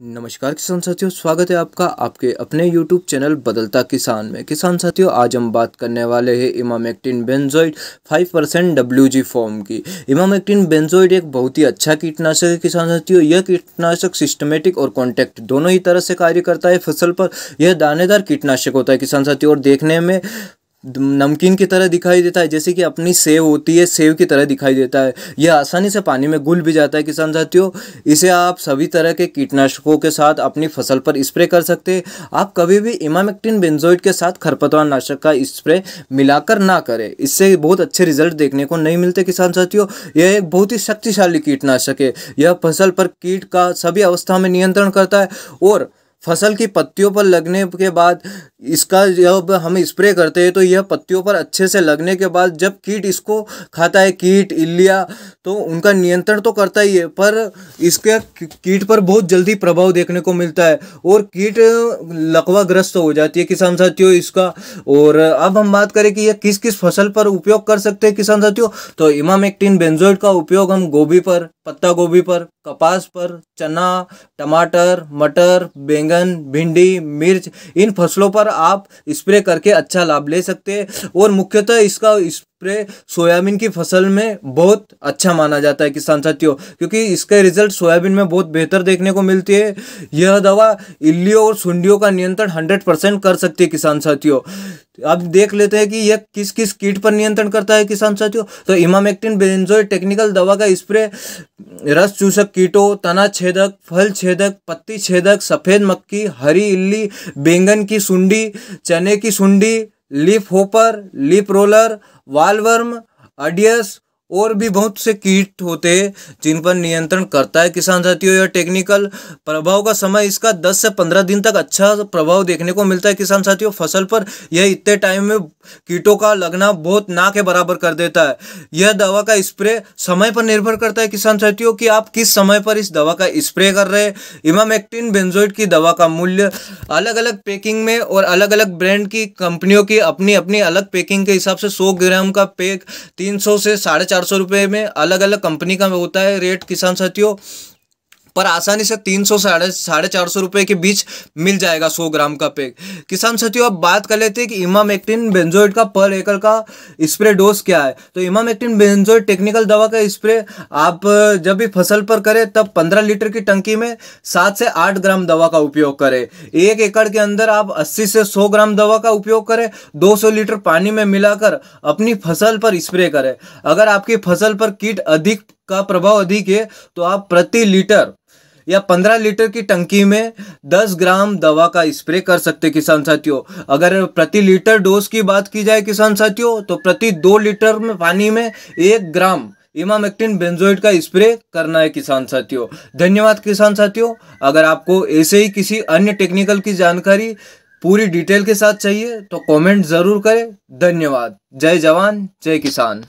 नमस्कार किसान साथियों, स्वागत है आपका आपके अपने YouTube चैनल बदलता किसान में। किसान साथियों, आज हम बात करने वाले हैं emamectin benzoate 5 percent W form की। इमामेक्टिन बेंजोइड एक बहुत ही अच्छा कीटनाशक है किसान साथियों। यह कीटनाशक सिस्टमेटिक और कॉन्टैक्ट दोनों ही तरह से कार्य करता है फ़सल पर। यह दानेदार कीटनाशक होता है किसान साथियों, और देखने में नमकीन की तरह दिखाई देता है, जैसे कि अपनी सेव होती है, सेव की तरह दिखाई देता है। यह आसानी से पानी में घुल भी जाता है, किसान साथियों। इसे आप सभी तरह के कीटनाशकों के साथ अपनी फ़सल पर स्प्रे कर सकते हैं। आप कभी भी इमामेक्टिन बेंजोइड के साथ खरपतवार नाशक का स्प्रे मिलाकर ना करें। इससे बहुत अच्छे रिज़ल्ट देखने को नहीं मिलते, किसान साथियों। यह एक बहुत ही शक्तिशाली कीटनाशक है। यह फ़सल पर कीट का सभी अवस्था में नियंत्रण करता है और फ़सल की पत्तियों पर लगने के बाद इसका जब हम स्प्रे करते हैं तो यह पत्तियों पर अच्छे से लगने के बाद जब कीट इसको खाता है, कीट, इल्लिया तो उनका नियंत्रण तो करता ही है, पर इसके कीट पर बहुत जल्दी प्रभाव देखने को मिलता है और कीट लकवाग्रस्त हो जाती है किसान साथियों इसका। और अब हम बात करें कि यह किस किस फ़सल पर उपयोग कर सकते हैं किसान साथियों तो इमामेक्टिन बेंजोइड का उपयोग हम गोभी पर पत्ता गोभी पर, कपास पर, चना, टमाटर, मटर, बैंगन, भिंडी, मिर्च, इन फ़सलों पर आप स्प्रे करके अच्छा लाभ ले सकते हैं। और मुख्यतः इसका स्प्रे सोयाबीन की फ़सल में बहुत अच्छा माना जाता है किसान साथियों, क्योंकि इसके रिज़ल्ट सोयाबीन में बहुत बेहतर देखने को मिलती है। यह दवा इल्लियों और सुंडियों का नियंत्रण हंड्रेड परसेंट कर सकती है किसान साथियों। अब देख लेते हैं कि यह किस किस कीट पर नियंत्रण करता है किसान साथियों। तो इमामेक्टिन बेंजोइड टेक्निकल दवा का स्प्रे रस चूसक कीटों, तना छेदक, फल छेदक, पत्ती छेदक, सफ़ेद मक्खी, हरी इल्ली, बैंगन की सुंडी, चने की सुंडी leaf hopper leaf roller bollworm अडियस और भी बहुत से कीट होते हैं जिन पर नियंत्रण करता है किसान साथियों, यह टेक्निकल प्रभाव का समय इसका 10 से 15 दिन तक अच्छा प्रभाव देखने को मिलता है किसान साथियों। फ़सल पर यह इतने टाइम में कीटों का लगना बहुत ना के बराबर कर देता है। यह दवा का स्प्रे समय पर निर्भर करता है किसान साथियों कि आप किस समय पर इस दवा का स्प्रे कर रहे हैं। इमामेक्टिन बेंजोइड की दवा का मूल्य अलग अलग पैकिंग में और अलग अलग ब्रांड की कंपनियों की अपनी अपनी अलग पैकिंग के हिसाब से सौ ग्राम का पैक तीन सौ से साढ़े चार सौ रुपये में अलग अलग कंपनी का होता है रेट किसान साथियों। पर आसानी से तीन सौ, साढ़े साढ़े चार सौ रुपये के बीच मिल जाएगा सौ ग्राम का पैक। किसान साथियों अब बात कर लेते हैं कि इमाम एक्टिन बेंजोइड का पर एकड़ का स्प्रे डोज क्या है? तो इमाम एक्टिन बेंजोइड टेक्निकल दवा का स्प्रे आप जब भी फ़सल पर करें, तब पंद्रह लीटर की टंकी में सात से आठ ग्राम दवा का उपयोग करें। एक एकड़ के अंदर आप अस्सी से सौ ग्राम दवा का उपयोग करें, दो सौ लीटर पानी में मिलाकर अपनी फ़सल पर स्प्रे करें। अगर आपकी फ़सल पर कीट अधिक का प्रभाव अधिक है तो आप प्रति लीटर या पंद्रह लीटर की टंकी में दस ग्राम दवा का स्प्रे कर सकते किसान साथियों। अगर प्रति लीटर डोज की बात की जाए किसान साथियों तो प्रति दो लीटर में पानी में एक ग्राम इमामेक्टिन बेंजोइड का स्प्रे करना है किसान साथियों। धन्यवाद किसान साथियों। अगर आपको ऐसे ही किसी अन्य टेक्निकल की जानकारी पूरी डिटेल के साथ चाहिए तो कमेंट ज़रूर करें। धन्यवाद। जय जवान, जय किसान।